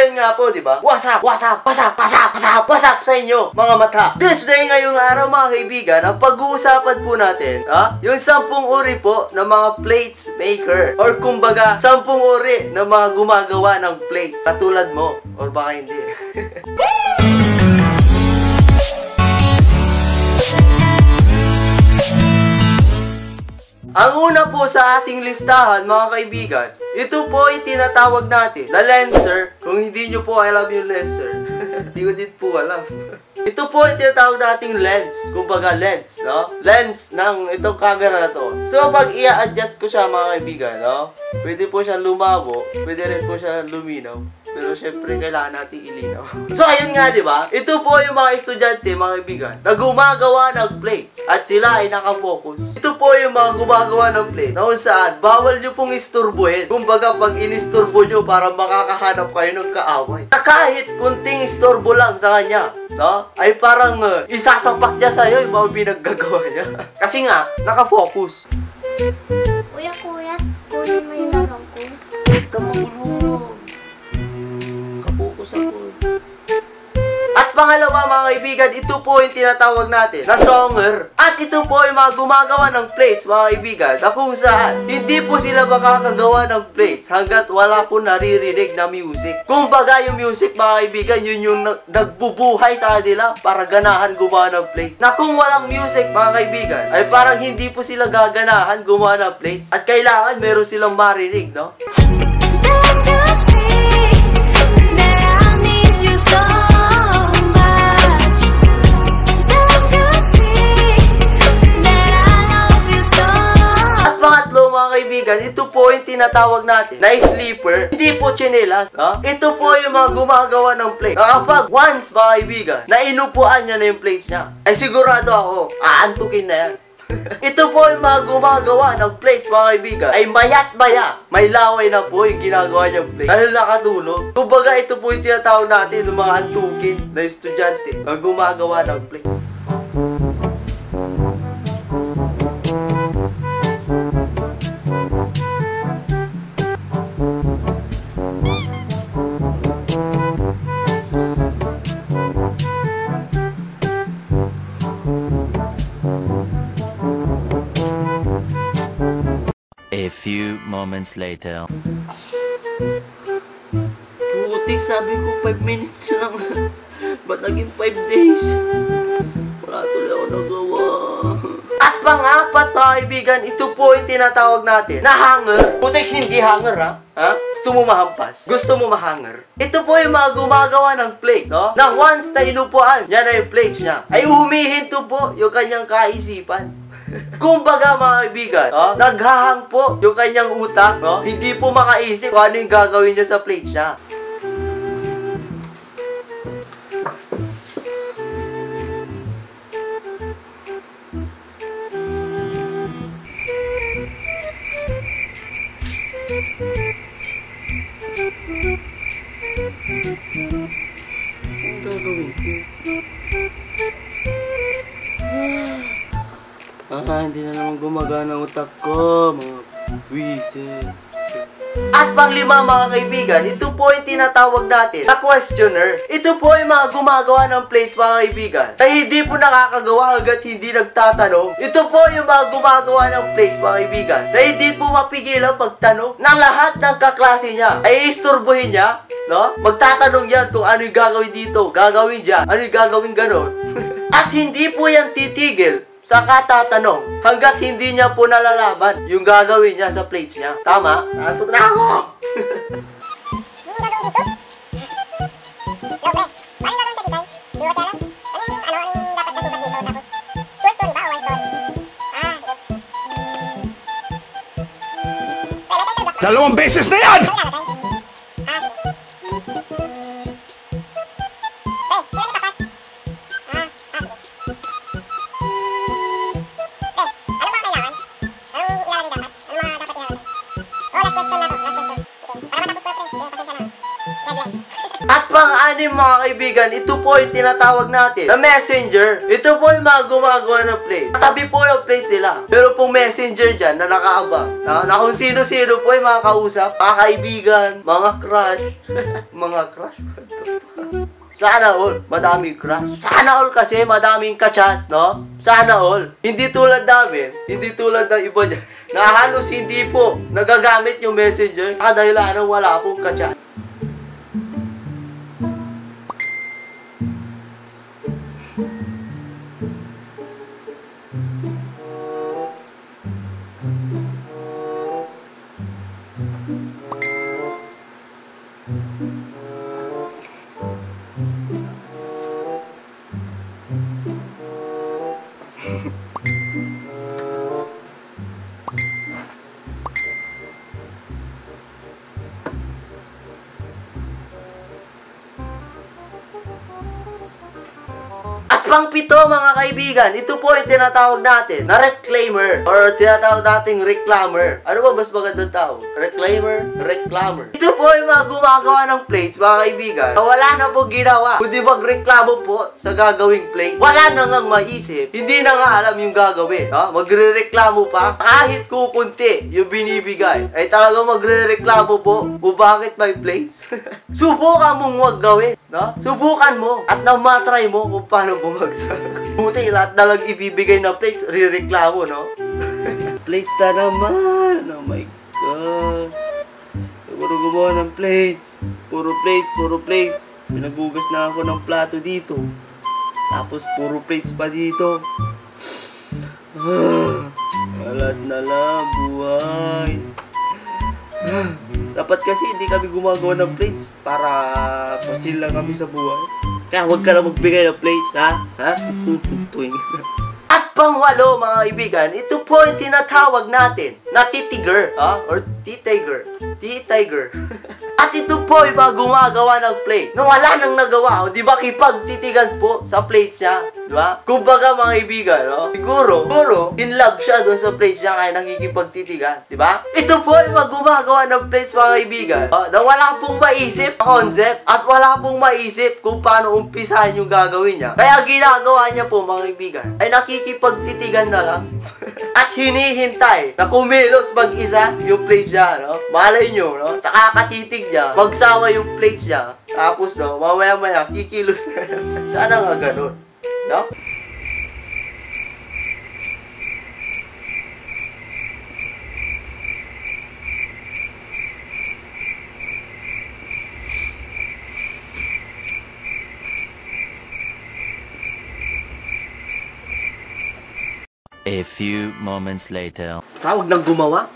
ngayon nga po, di ba? What's up? What's up? What's up? What's up? Sa inyo, mga mata? This day ngayong araw, mga kaibigan, ang pag-uusapan po natin, ha? Yung sampung uri po ng mga plates maker. Or kumbaga, sampung uri ng mga gumagawa ng plates. Katulad mo. Or baka hindi. Ang una po sa ating listahan, mga kaibigan, ito po ay tinatawag natin na lenser. Kung hindi nyo po alam yung lenser, hindi ko din po alam. ito po ay tinatawag nating lens. Kumbaga lens, no? Lens ng itong camera na to. So, pag i-adjust ko siya, mga kaibigan, no? Pwede po siya lumabo, pwede rin po siya luminaw. Pero syempre, kailangan natin ilinaw. so, ayun nga, di ba? Ito po yung mga estudyante, mga kaibigan, na gumagawa ng plates. At sila ay nakafocus. Ito po yung mga gumagawa ng plates na kung saan, bawal nyo pong isturbuhin. Kumbaga, pag inisturbo nyo, para makakahanap kayo ng kaaway. Na kahit kunting isturbo lang sa kanya, no? Ay parang uh, isasapak niya sa'yo yung mga pinaggagawa niya. Kasi nga, nakafocus. Kuya, kuya, kunin mo yung laro ko. Huwag ka magulo. Kapokus ako. Pangalawa mga kaibigan, ito po yung tinatawag natin na songer. At ito po yung mga gumagawa ng plates mga kaibigan na kung saan hindi po sila makakagawa ng plates hanggat wala po naririnig na music. Kung baga yung music mga kaibigan, yun yung nag- nagbubuhay sa kanila para ganahan gumawa ng plate. Na kung walang music mga kaibigan, ay parang hindi po sila gaganahan gumawa ng plates. At kailangan meron silang marinig, no? Don't you see that I need you so kaibigan, ito po yung tinatawag natin na sleeper. Hindi po chinelas. No? Ito po yung mga gumagawa ng plate. Na kapag once mga kaibigan, na inupuan niya na yung plates niya, ay sigurado ako, aantukin na yan. ito po yung mga gumagawa ng plates mga kaibigan, ay mayat maya. May laway na po yung ginagawa niyang plate. Dahil nakatulog. Kumbaga ito po yung tinatawag natin ng mga antukin na estudyante na gumagawa ng plate. Moments later. Putik, sabi ko 5 minutes lang. Ba't naging 5 days? Wala tuloy ako nagawa. At pang-apat mga kaibigan, ito po yung tinatawag natin na hanger. Putik, hindi hanger ha? Ha? Gusto mo mahampas? Gusto mo mahanger? Ito po yung mga gumagawa ng plate, no? Na once na inupuan, yan na yung plate niya, ay humihinto po yung kanyang kaisipan. Kumbaga mga kaibigan, no? naghahang po yung kanyang utak, no? hindi po makaisip kung ano yung gagawin niya sa plate niya. Gumagana ang utak ko, mga wisit. At panglima mga kaibigan, ito po yung tinatawag natin na questioner. Ito po yung mga gumagawa ng plates mga kaibigan na hindi po nakakagawa hanggat hindi nagtatanong. Ito po yung mga gumagawa ng plates mga kaibigan na hindi po mapigilan magtanong na lahat ng kaklase niya ay isturbuhin niya. No? Magtatanong yan kung ano yung gagawin dito, gagawin dyan, ano yung gagawin ganon. At hindi po yan titigil sa katatanong hanggat hindi niya po nalalaman yung gagawin niya sa plates niya. Tama? Natot na ako! Ano yung gagawin dito? At pang-anim mga kaibigan, ito po yung tinatawag natin na messenger. Ito po yung mga gumagawa ng plate. Tabi po ng plate nila. Pero pong messenger dyan na nakaabang. Na, na kung sino-sino po yung mga kausap, mga kaibigan, mga crush. mga crush? Sana all, madaming crush. Sana all kasi madaming kachat, no? Sana all. Hindi tulad namin, hindi tulad ng iba dyan, na halos hindi po nagagamit yung messenger kadahilan wala pong kachat. At pang pito mga kaibigan, ito po yung tinatawag natin na reclaimer or tinatawag nating reclaimer. Ano ba mas magandang tawag? Reclaimer, reclaimer. Ito po yung mga gumagawa ng plates mga kaibigan na wala na po ginawa. Kundi magreklamo po sa gagawing plate. Wala na ngang maisip. Hindi na nga alam yung gagawin. Ha? Magre-reklamo pa kahit kukunti yung binibigay. Ay talaga magre-reklamo po kung bakit may plates. Subukan mong wag gawin. No? Subukan mo at na matry mo kung paano bumagsak. Buti lahat na lang ibibigay na plates, rireklamo, no? plates na naman! Oh my God! Puro gumawa ng plates. Puro plates, puro plates. Pinagugas na ako ng plato dito. Tapos puro plates pa dito. Ah, Alat na lang, buhay. Dapat kasi hindi kami gumagawa ng plates para pa-chill lang kami sa buhay. Kaya huwag ka na magbigay ng plates, ha? Ha? Tututuin. At pangwalo, mga kaibigan, ito po yung tinatawag natin na titiger, ha? Or titiger. Titiger. At ito po yung mga gumagawa ng plate na wala nang nagawa. O, di ba kipagtitigan po sa plate siya? Di ba? Kumbaga mga kaibigan, no? Siguro, siguro, in love siya doon sa plate siya kaya nakikipagtitigan. Di ba? Ito po yung mga gumagawa ng plates mga kaibigan oh, na wala pong maisip concept at wala pong maisip kung paano umpisahan yung gagawin niya. Kaya ginagawa niya po mga kaibigan ay nakikipagtitigan na lang at hinihintay na kumilos mag-isa yung plate niya, no? Malay nyo, no? Sa kakatitig niya, magsawa yung plate niya. Tapos, no, mamaya-maya, kikilos na. Sana nga ganun. No? A few moments later. Tawag ng gumawa?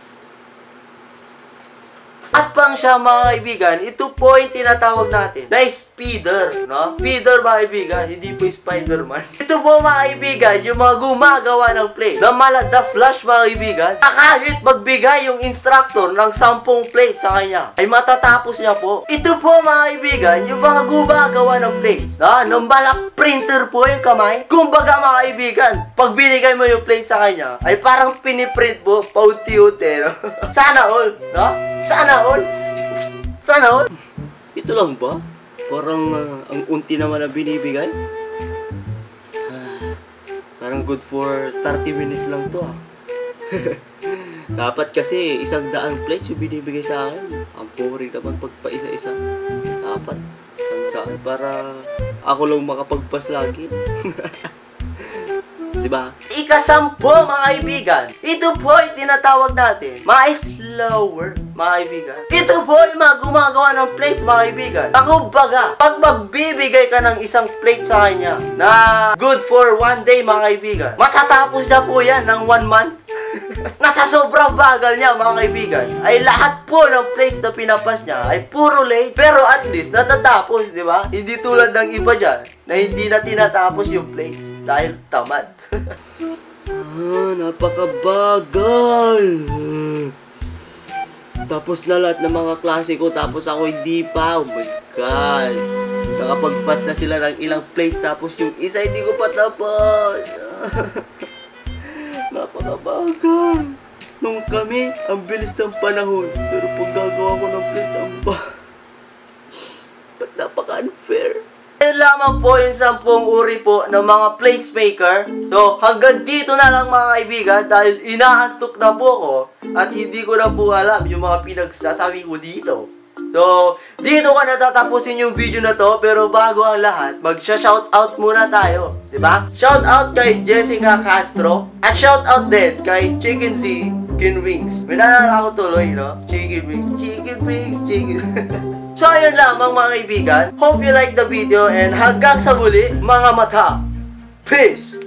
At pang siya mga kaibigan, ito po yung tinatawag natin na speeder, no? Speeder mga kaibigan, hindi po Spider-Man. Ito po mga kaibigan, yung mga gumagawa ng plate na malada flash mga kaibigan, na kahit magbigay yung instructor ng 10 plate sa kanya, ay matatapos niya po. Ito po mga kaibigan, yung mga gumagawa ng plates, na nung balak printer po yung kamay. Kumbaga mga kaibigan, pag binigay mo yung plate sa kanya, ay parang piniprint mo, paunti-unti, no? Sana all, no? Sana all. Sana all. Ito lang ba? Parang ah, ang unti naman na binibigay. Ah, parang good for 30 minutes lang to ah. Dapat kasi isang daang plates yung binibigay sa akin. Ang boring naman pag pa isa-isa. Dapat isang daan para ako lang makapagpas lagi. Diba? Ikasampo mga kaibigan. Ito po ay tinatawag natin mga slower mga kaibigan. Ito po ay mga gumagawa ng plates mga kaibigan. Na kumbaga, pag magbibigay ka ng isang plate sa kanya na good for one day mga kaibigan, matatapos na po yan ng one month. Nasa sobrang bagal niya mga kaibigan ay lahat po ng plates na pinapas niya ay puro late pero at least natatapos di ba? Hindi tulad ng iba dyan na hindi na tinatapos yung plates dahil tamad. ah, napakabagal. Tapos na lahat ng mga klase ko tapos ako hindi pa. Oh my God. Nakapagpas na sila ng ilang plates tapos yung isa hindi ko pa tapos. Napakabagal. Nung kami, ang bilis ng panahon. Pero pag gagawa ko ng plates, ang ba... Ba't napaka-unfair? Ayun lamang po yung sampung uri po ng mga plates maker. So, hanggang dito na lang mga kaibigan dahil inaantok na po ako at hindi ko na po alam yung mga pinagsasabi ko dito. So, dito ka natatapusin yung video na to pero bago ang lahat, magsha-shoutout muna tayo. ba? Shoutout kay Jessica Castro at shoutout din kay Chicken Z Chicken Wings. May naalala ko tuloy, no? Chicken Wings, Chicken Wings, Chicken... so, ayun lamang mga kaibigan. Hope you like the video and hanggang sa muli, mga mata. Peace!